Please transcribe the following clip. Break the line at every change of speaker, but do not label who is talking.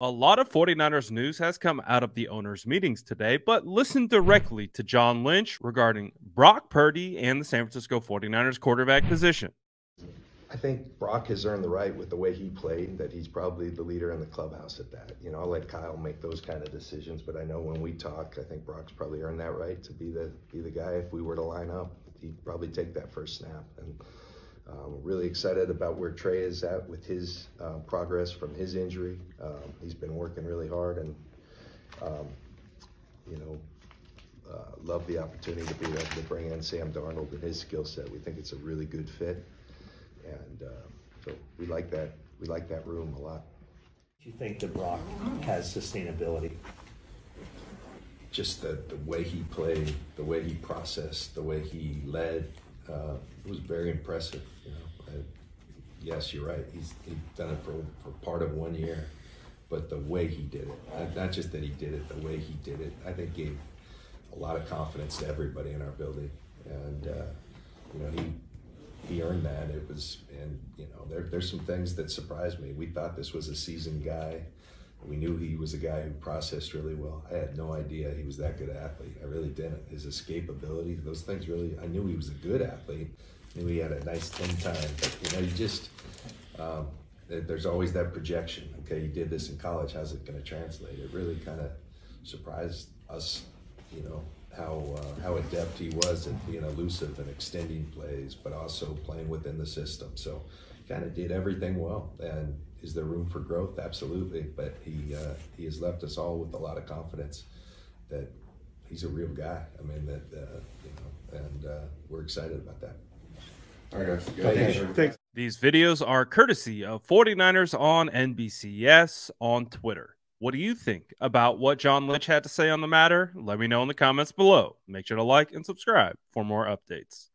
A lot of 49ers news has come out of the owners' meetings today, but listen directly to John Lynch regarding Brock Purdy and the San Francisco 49ers quarterback position.
I think Brock has earned the right with the way he played that he's probably the leader in the clubhouse at that. You know, I'll let Kyle make those kind of decisions, but I know when we talk, I think Brock's probably earned that right to be the be the guy. If we were to line up, he'd probably take that first snap. And um, really excited about where Trey is at with his uh, progress from his injury. Um, he's been working really hard, and um, you know, uh, love the opportunity to be able to bring in Sam Darnold and his skill set. We think it's a really good fit, and uh, so we like that. We like that room a lot.
Do you think that Brock has sustainability?
Just the, the way he played, the way he processed, the way he led, uh, it was very impressive. You know, yes, you're right. He's he's done it for for part of one year, but the way he did it, not just that he did it, the way he did it, I think gave a lot of confidence to everybody in our building, and uh, you know he he earned that. It was, and you know, there, there's some things that surprised me. We thought this was a seasoned guy. We knew he was a guy who processed really well. I had no idea he was that good athlete. I really didn't. His escape ability, those things really, I knew he was a good athlete. Knew he had a nice 10 time, but you know, you just, um, there's always that projection. Okay, you did this in college, how's it going to translate? It really kind of surprised us, you know, how uh, how adept he was at being elusive and extending plays, but also playing within the system. So, kind of did everything well. And is there room for growth? Absolutely. But he uh, he has left us all with a lot of confidence that he's a real guy. I mean that uh, you know, and uh, we're excited about that.
All right, guys. Thanks.
Thanks. These videos are courtesy of 49ers on NBCS on Twitter. What do you think about what John Lynch had to say on the matter? Let me know in the comments below. Make sure to like and subscribe for more updates.